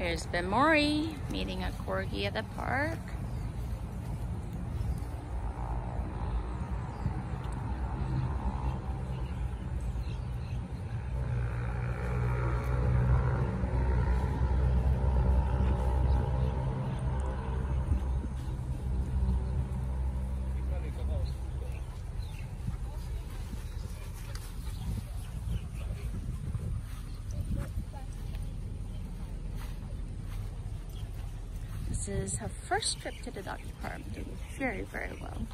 Here's Bemori meeting a corgi at the park. This is her first trip to the dog park, doing very, very well.